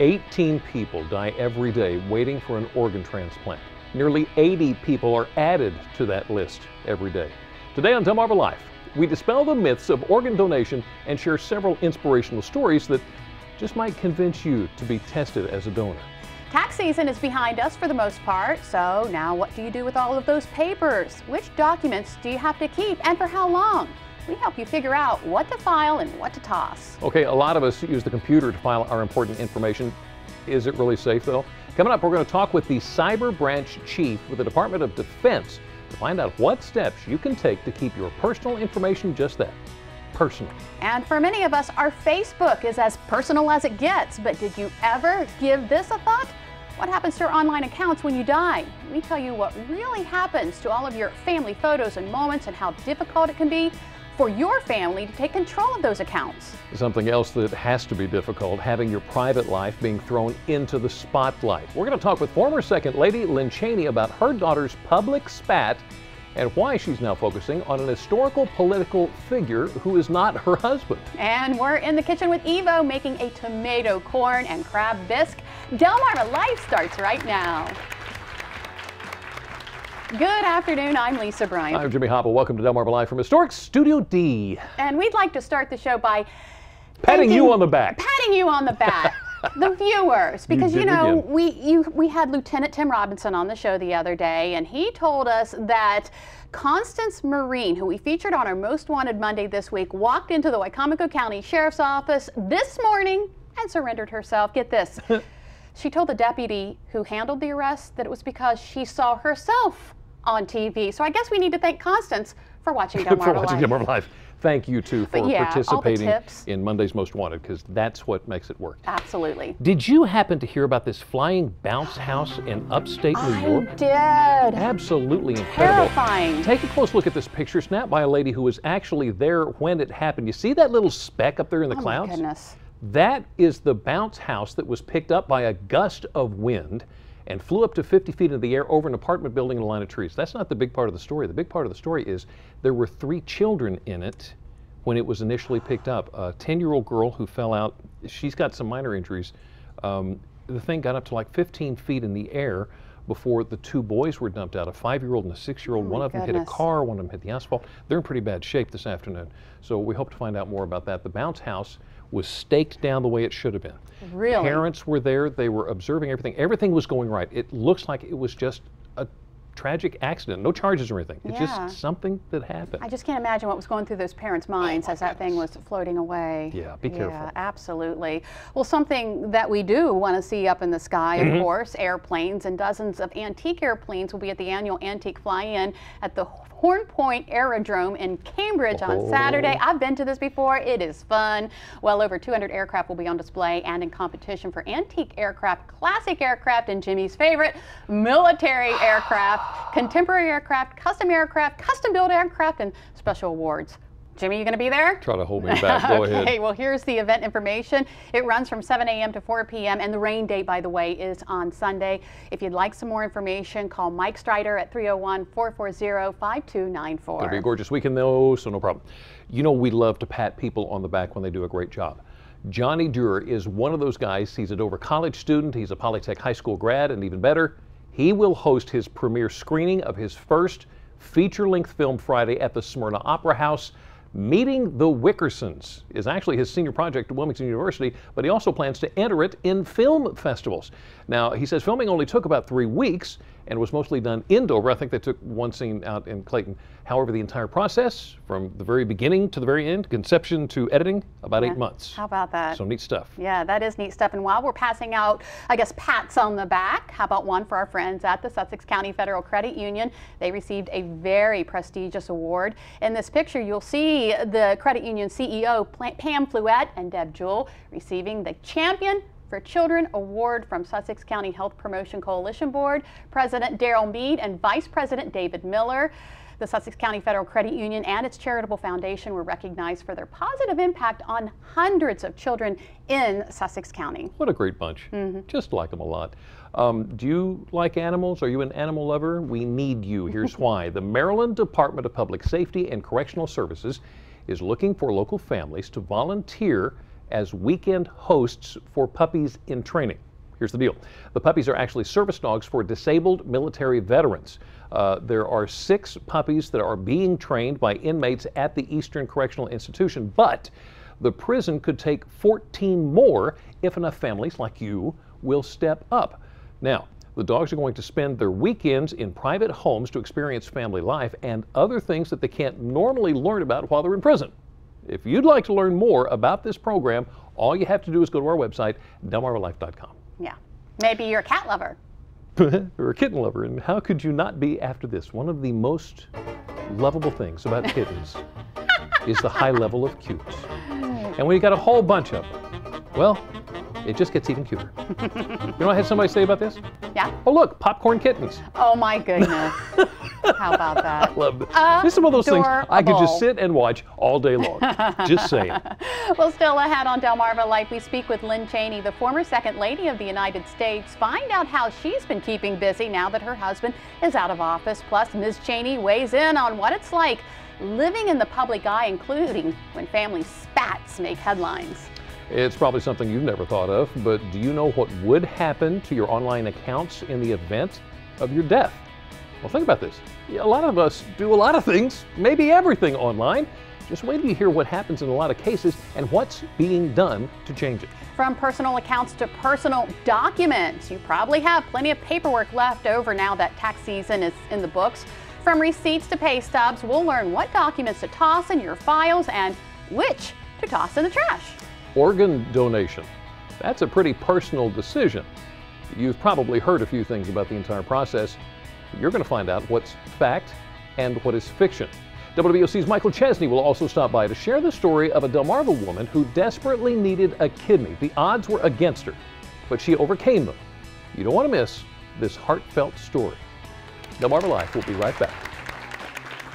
18 people die every day waiting for an organ transplant. Nearly 80 people are added to that list every day. Today on Delmarva Life, we dispel the myths of organ donation and share several inspirational stories that just might convince you to be tested as a donor. Tax season is behind us for the most part, so now what do you do with all of those papers? Which documents do you have to keep and for how long? We help you figure out what to file and what to toss. Okay, a lot of us use the computer to file our important information. Is it really safe though? Coming up, we're going to talk with the Cyber Branch Chief with the Department of Defense to find out what steps you can take to keep your personal information just that personal. And for many of us, our Facebook is as personal as it gets. But did you ever give this a thought? What happens to your online accounts when you die? We tell you what really happens to all of your family photos and moments and how difficult it can be for your family to take control of those accounts. Something else that has to be difficult, having your private life being thrown into the spotlight. We're going to talk with former Second Lady Lynne Cheney about her daughter's public spat and why she's now focusing on an historical political figure who is not her husband. And we're in the kitchen with Evo making a tomato corn and crab bisque. Del Delmarva Life starts right now. Good afternoon. I'm Lisa Bryant. I'm Jimmy Hoppa. Welcome to Delmarva Life from Historic Studio D. And we'd like to start the show by patting you on the back. Patting you on the back. the viewers because you, you know again. we you we had Lieutenant Tim Robinson on the show the other day and he told us that Constance Marine, who we featured on our Most Wanted Monday this week, walked into the Wicomico County Sheriff's Office this morning and surrendered herself. Get this. she told the deputy who handled the arrest that it was because she saw herself on TV. So I guess we need to thank Constance for watching Delmarva for watching Live. Delmarva Live. Thank you too for yeah, participating in Monday's Most Wanted because that's what makes it work. Absolutely. Did you happen to hear about this flying bounce house in upstate New York? I did. Absolutely incredible. Terrifying. Take a close look at this picture snapped by a lady who was actually there when it happened. You see that little speck up there in the oh clouds? My goodness. That is the bounce house that was picked up by a gust of wind and flew up to 50 feet into the air over an apartment building in a line of trees. That's not the big part of the story. The big part of the story is there were three children in it when it was initially picked up. A 10 year old girl who fell out, she's got some minor injuries. Um, the thing got up to like 15 feet in the air before the two boys were dumped out a five year old and a six year old. Oh one of goodness. them hit a car, one of them hit the asphalt. They're in pretty bad shape this afternoon. So we hope to find out more about that. The bounce house was staked down the way it should have been. Really? Parents were there, they were observing everything. Everything was going right. It looks like it was just a tragic accident, no charges or anything. It's yeah. just something that happened. I just can't imagine what was going through those parents' minds oh as that thing was floating away. Yeah, be careful. Yeah, absolutely. Well, something that we do want to see up in the sky, of mm -hmm. course, airplanes and dozens of antique airplanes will be at the annual Antique Fly-In at the Horn Point Aerodrome in Cambridge oh. on Saturday. I've been to this before. It is fun. Well over 200 aircraft will be on display and in competition for antique aircraft, classic aircraft, and Jimmy's favorite, military aircraft, contemporary aircraft, custom aircraft, custom built aircraft, and special awards. Jimmy, you going to be there? Try to hold me back. Go okay, ahead. Okay, well, here's the event information. It runs from 7 a.m. to 4 p.m., and the rain date, by the way, is on Sunday. If you'd like some more information, call Mike Strider at 301 440 5294. It'll be a gorgeous weekend, though, so no problem. You know, we love to pat people on the back when they do a great job. Johnny Durer is one of those guys. He's a Dover College student, he's a Polytech High School grad, and even better, he will host his premiere screening of his first feature length film Friday at the Smyrna Opera House. Meeting the Wickersons is actually his senior project at Wilmington University, but he also plans to enter it in film festivals. Now, he says filming only took about three weeks and was mostly done in Dover. I think they took one scene out in Clayton. However, the entire process, from the very beginning to the very end, conception to editing, about yeah. eight months. How about that? So neat stuff. Yeah, that is neat stuff. And while we're passing out, I guess, pats on the back, how about one for our friends at the Sussex County Federal Credit Union? They received a very prestigious award. In this picture, you'll see the credit union CEO, Pam Fluette and Deb Jewell, receiving the Champion for Children Award from Sussex County Health Promotion Coalition Board, President Daryl Mead and Vice President David Miller. The Sussex County Federal Credit Union and its charitable foundation were recognized for their positive impact on hundreds of children in Sussex County. What a great bunch. Mm -hmm. Just like them a lot. Um, do you like animals? Are you an animal lover? We need you. Here's why. The Maryland Department of Public Safety and Correctional Services is looking for local families to volunteer as weekend hosts for puppies in training. Here's the deal the puppies are actually service dogs for disabled military veterans. Uh, there are six puppies that are being trained by inmates at the Eastern Correctional Institution, but the prison could take 14 more if enough families like you will step up. Now, the dogs are going to spend their weekends in private homes to experience family life and other things that they can't normally learn about while they're in prison. If you'd like to learn more about this program, all you have to do is go to our website, delmarvalife.com. Yeah. Maybe you're a cat lover. or a kitten lover, and how could you not be after this? One of the most lovable things about kittens is the high level of cute. And when you got a whole bunch of them, well, it just gets even cuter. you know what I had somebody say about this? Yeah. Oh, look, popcorn kittens. Oh, my goodness. How about that? I love this. This is one of those things I could just sit and watch all day long. just saying. Well, still ahead on Delmarva Life, we speak with Lynne Cheney, the former Second Lady of the United States. Find out how she's been keeping busy now that her husband is out of office. Plus, Ms. Cheney weighs in on what it's like living in the public eye, including when family spats make headlines. It's probably something you've never thought of, but do you know what would happen to your online accounts in the event of your death? Well, think about this. A lot of us do a lot of things, maybe everything online. Just wait till you hear what happens in a lot of cases and what's being done to change it. From personal accounts to personal documents, you probably have plenty of paperwork left over now that tax season is in the books. From receipts to pay stubs, we'll learn what documents to toss in your files and which to toss in the trash. Organ donation. That's a pretty personal decision. You've probably heard a few things about the entire process. You're going to find out what's fact and what is fiction. WBOC's Michael Chesney will also stop by to share the story of a Delmarva woman who desperately needed a kidney. The odds were against her, but she overcame them. You don't want to miss this heartfelt story. Delmarva Life will be right back.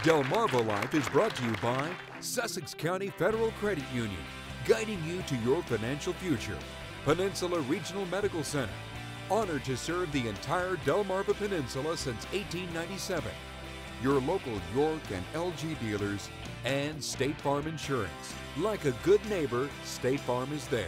Delmarva Life is brought to you by Sussex County Federal Credit Union, guiding you to your financial future. Peninsula Regional Medical Center, honored to serve the entire Delmarva Peninsula since 1897. Your local York and LG dealers, and State Farm Insurance. Like a good neighbor, State Farm is there.